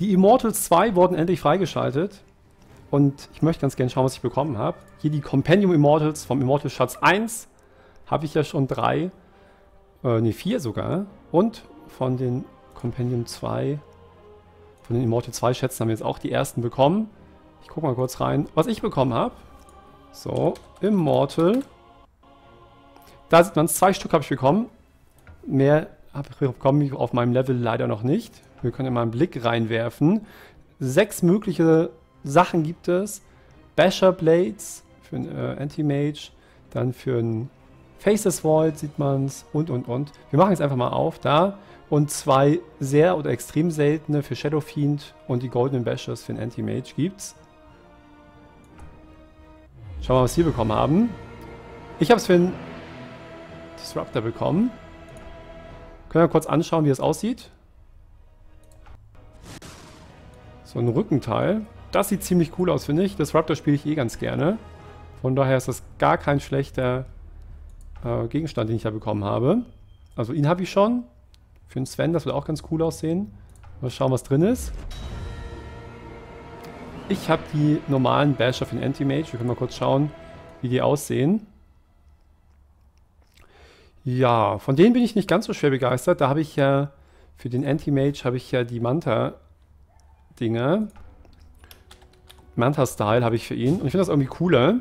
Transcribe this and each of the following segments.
Die Immortals 2 wurden endlich freigeschaltet. Und ich möchte ganz gerne schauen, was ich bekommen habe. Hier die Compendium Immortals vom Immortal Schatz 1. Habe ich ja schon drei. Äh, ne, vier sogar. Und von den Compendium 2, von den Immortal 2 Schätzen haben wir jetzt auch die ersten bekommen. Ich gucke mal kurz rein, was ich bekommen habe. So, Immortal. Da sieht man es, zwei Stück habe ich bekommen. Mehr bekomme ich auf meinem Level leider noch nicht. Wir können mal einen Blick reinwerfen. Sechs mögliche Sachen gibt es. Basher Blades für einen äh, Anti-Mage, dann für einen Faces Void sieht man es und und und. Wir machen jetzt einfach mal auf, da. Und zwei sehr oder extrem seltene für Shadow Fiend und die Golden Bashers für einen Anti-Mage gibt's. Schauen wir mal, was wir bekommen haben. Ich habe es für einen Disruptor bekommen. Können wir kurz anschauen, wie es aussieht. So ein Rückenteil. Das sieht ziemlich cool aus, finde ich. Disruptor spiele ich eh ganz gerne. Von daher ist das gar kein schlechter äh, Gegenstand, den ich da bekommen habe. Also ihn habe ich schon. Für den Sven, das wird auch ganz cool aussehen. Mal schauen, was drin ist. Ich habe die normalen Basher für den Anti-Mage. Wir können mal kurz schauen, wie die aussehen. Ja, von denen bin ich nicht ganz so schwer begeistert. Da habe ich ja, für den Anti-Mage habe ich ja die Manta-Dinger. Manta-Style habe ich für ihn. Und ich finde das irgendwie cooler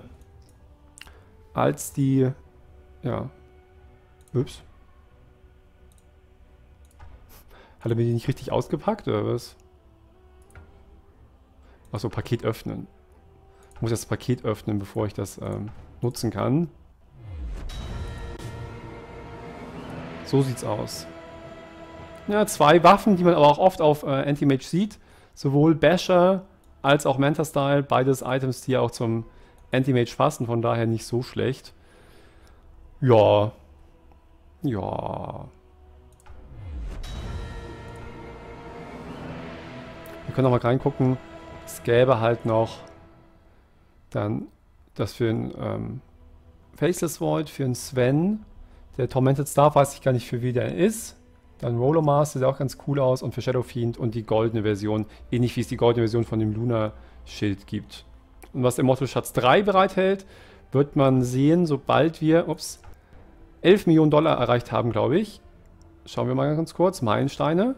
als die, ja, ups. Hat er mir die nicht richtig ausgepackt oder was? Achso, Paket öffnen. Ich muss das Paket öffnen, bevor ich das ähm, nutzen kann. So sieht's aus. Ja, zwei Waffen, die man aber auch oft auf äh, Anti-Mage sieht. Sowohl Basher als auch Manta-Style. Beides Items, die ja auch zum Anti-Mage passen. Von daher nicht so schlecht. Ja. Ja. Wir können noch mal reingucken. Es gäbe halt noch dann das für ein ähm, Faceless Void, für einen Sven der Tormented Star weiß ich gar nicht, für wie der ist. Dann Roller Master sieht auch ganz cool aus und für Shadow Fiend und die goldene Version, ähnlich wie es die goldene Version von dem Luna Schild gibt. Und was Immortal Schatz 3 bereithält, wird man sehen, sobald wir, ups, 11 Millionen Dollar erreicht haben, glaube ich. Schauen wir mal ganz kurz. Meilensteine.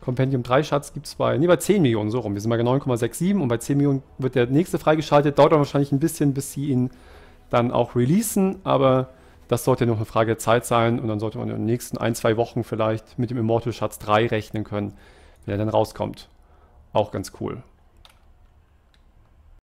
Compendium 3 Schatz gibt es bei, nee, bei 10 Millionen, so rum. Wir sind bei 9,67 und bei 10 Millionen wird der nächste freigeschaltet. Dauert dann wahrscheinlich ein bisschen, bis sie ihn dann auch releasen, aber das sollte noch eine Frage der Zeit sein und dann sollte man in den nächsten ein, zwei Wochen vielleicht mit dem Immortal Schatz 3 rechnen können, wenn er dann rauskommt. Auch ganz cool.